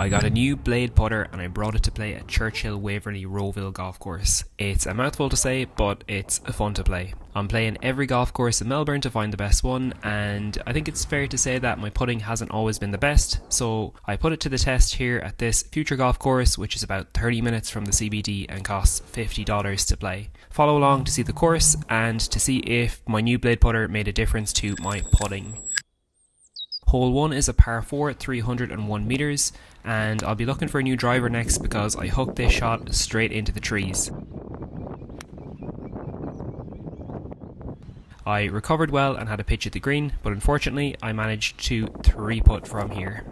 I got a new blade putter and I brought it to play at Churchill Waverley Rowville Golf Course. It's a mouthful to say, but it's fun to play. I'm playing every golf course in Melbourne to find the best one, and I think it's fair to say that my putting hasn't always been the best, so I put it to the test here at this future golf course, which is about 30 minutes from the CBD and costs $50 to play. Follow along to see the course and to see if my new blade putter made a difference to my putting. Hole 1 is a par 4 at 301 metres and I'll be looking for a new driver next because I hooked this shot straight into the trees. I recovered well and had a pitch at the green but unfortunately I managed to 3 putt from here.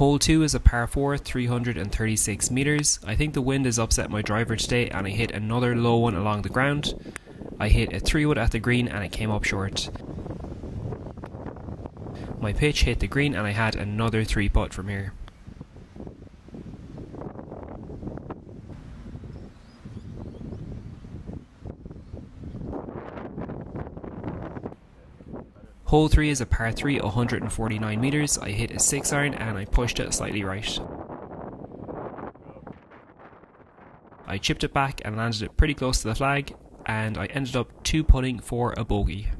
Hole 2 is a par 4, 336 metres. I think the wind has upset my driver today and I hit another low one along the ground. I hit a 3 wood at the green and it came up short. My pitch hit the green and I had another 3 putt from here. Hole 3 is a par 3, 149 metres. I hit a 6 iron and I pushed it slightly right. I chipped it back and landed it pretty close to the flag, and I ended up 2 putting for a bogey.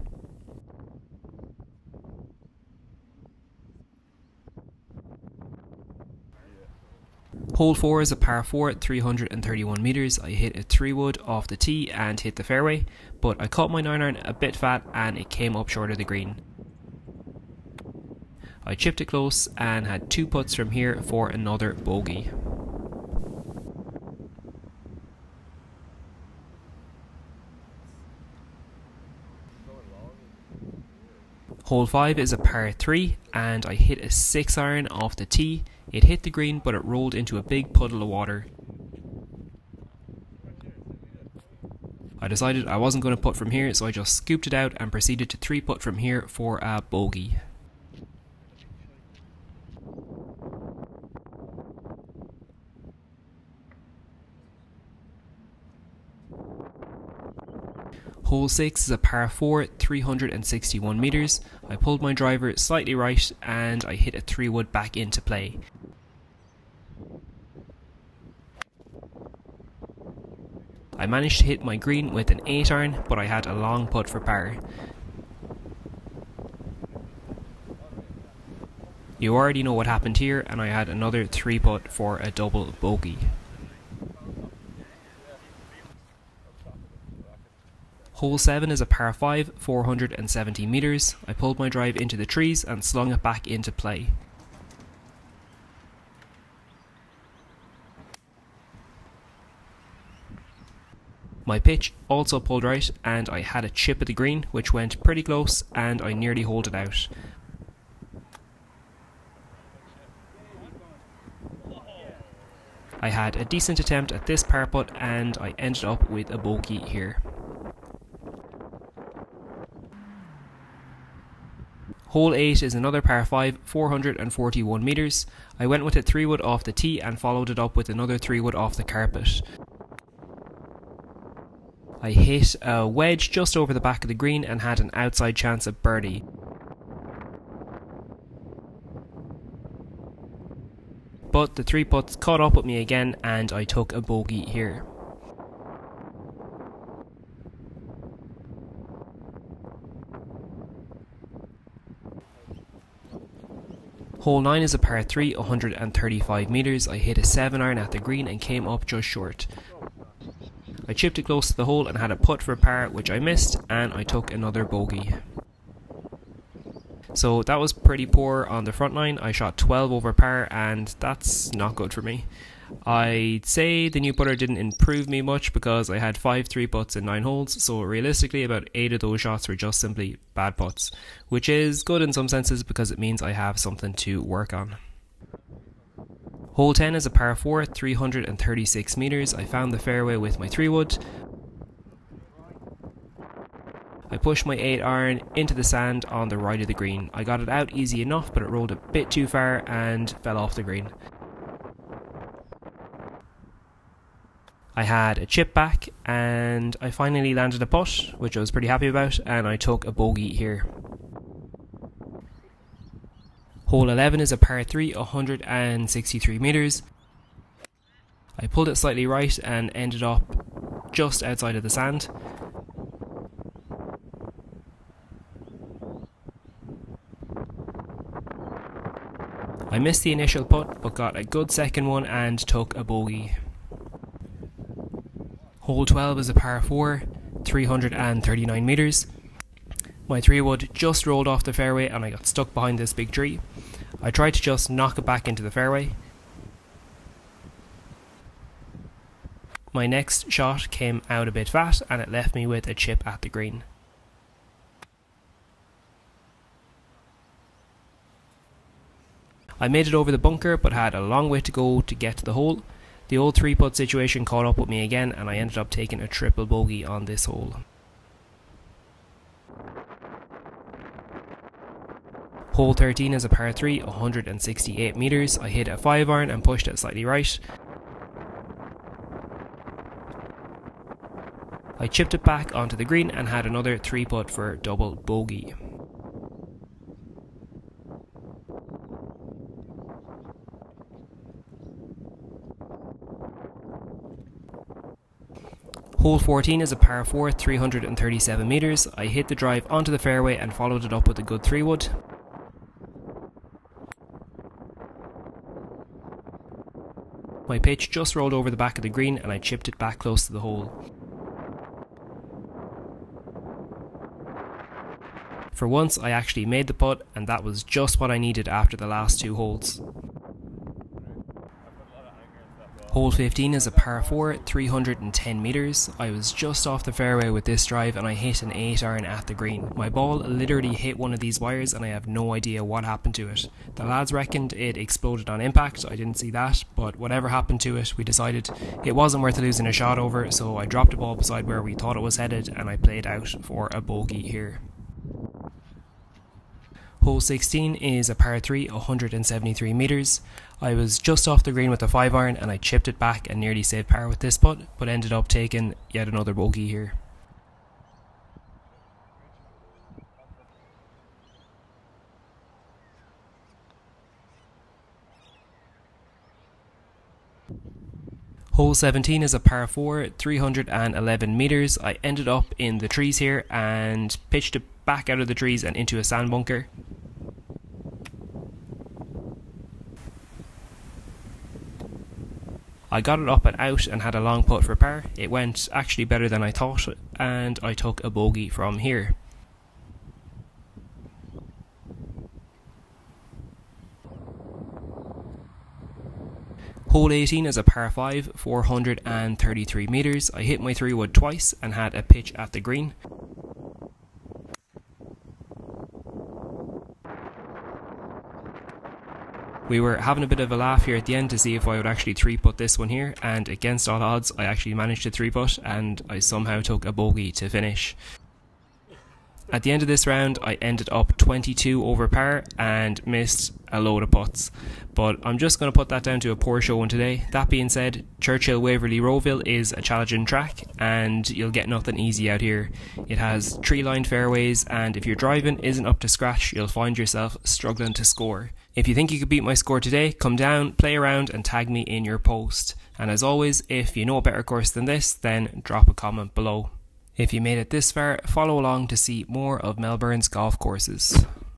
Hole 4 is a par 4 at 331 metres. I hit a 3 wood off the tee and hit the fairway, but I caught my 9 iron a bit fat and it came up short of the green. I chipped it close and had 2 putts from here for another bogey. Hole 5 is a par 3 and I hit a 6 iron off the tee. It hit the green but it rolled into a big puddle of water. I decided I wasn't going to putt from here so I just scooped it out and proceeded to 3 putt from here for a bogey. Hole 6 is a par 4, 361 metres. I pulled my driver slightly right and I hit a 3 wood back into play. I managed to hit my green with an 8 iron, but I had a long putt for par. You already know what happened here, and I had another 3 putt for a double bogey. Hole 7 is a par 5, 470 metres. I pulled my drive into the trees and slung it back into play. My pitch also pulled right and I had a chip at the green which went pretty close and I nearly holed it out. I had a decent attempt at this par putt and I ended up with a bogey here. Hole 8 is another par 5, 441 metres. I went with a 3 wood off the tee and followed it up with another 3 wood off the carpet. I hit a wedge just over the back of the green and had an outside chance of birdie. But the 3 putts caught up with me again and I took a bogey here. Hole 9 is a par 3, 135 metres. I hit a 7 iron at the green and came up just short. I chipped it close to the hole and had a putt for a par which I missed and I took another bogey. So that was pretty poor on the front line. I shot 12 over par and that's not good for me. I'd say the new putter didn't improve me much because I had 5 3 putts in 9 holes, so realistically, about 8 of those shots were just simply bad putts, which is good in some senses because it means I have something to work on. Hole 10 is a par 4, 336 metres. I found the fairway with my 3 wood. I pushed my 8 iron into the sand on the right of the green. I got it out easy enough, but it rolled a bit too far and fell off the green. I had a chip back and I finally landed a putt, which I was pretty happy about, and I took a bogey here. Hole 11 is a par 3, 163 metres. I pulled it slightly right and ended up just outside of the sand. I missed the initial putt but got a good second one and took a bogey. Hole 12 is a par 4, 339 metres. My 3 wood just rolled off the fairway and I got stuck behind this big tree. I tried to just knock it back into the fairway. My next shot came out a bit fat and it left me with a chip at the green. I made it over the bunker but had a long way to go to get to the hole. The old three putt situation caught up with me again and I ended up taking a triple bogey on this hole. Hole 13 is a par 3, 168 metres. I hit a 5 iron and pushed it slightly right. I chipped it back onto the green and had another 3 putt for double bogey. Hole 14 is a par 4, 337 metres. I hit the drive onto the fairway and followed it up with a good 3 wood. My pitch just rolled over the back of the green and I chipped it back close to the hole. For once I actually made the putt and that was just what I needed after the last two holes. Hole 15 is a par 4, 310 metres. I was just off the fairway with this drive and I hit an 8 iron at the green. My ball literally hit one of these wires and I have no idea what happened to it. The lads reckoned it exploded on impact, I didn't see that, but whatever happened to it, we decided it wasn't worth losing a shot over, so I dropped the ball beside where we thought it was headed and I played out for a bogey here. Hole 16 is a par 3, 173 metres. I was just off the green with a 5 iron and I chipped it back and nearly saved par with this putt, but ended up taking yet another bogey here. Hole 17 is a par 4, 311 metres. I ended up in the trees here and pitched it back out of the trees and into a sand bunker. I got it up and out and had a long putt for par. It went actually better than I thought, and I took a bogey from here. Hole 18 is a par 5, 433 metres. I hit my 3 wood twice and had a pitch at the green. We were having a bit of a laugh here at the end to see if I would actually three putt this one here, and against all odds, I actually managed to three putt, and I somehow took a bogey to finish. At the end of this round, I ended up 22 over par and missed a load of putts. But I'm just going to put that down to a poor showing today. That being said, Churchill Waverley Rowville is a challenging track and you'll get nothing easy out here. It has tree lined fairways, and if your driving isn't up to scratch, you'll find yourself struggling to score. If you think you could beat my score today, come down, play around, and tag me in your post. And as always, if you know a better course than this, then drop a comment below. If you made it this far, follow along to see more of Melbourne's golf courses.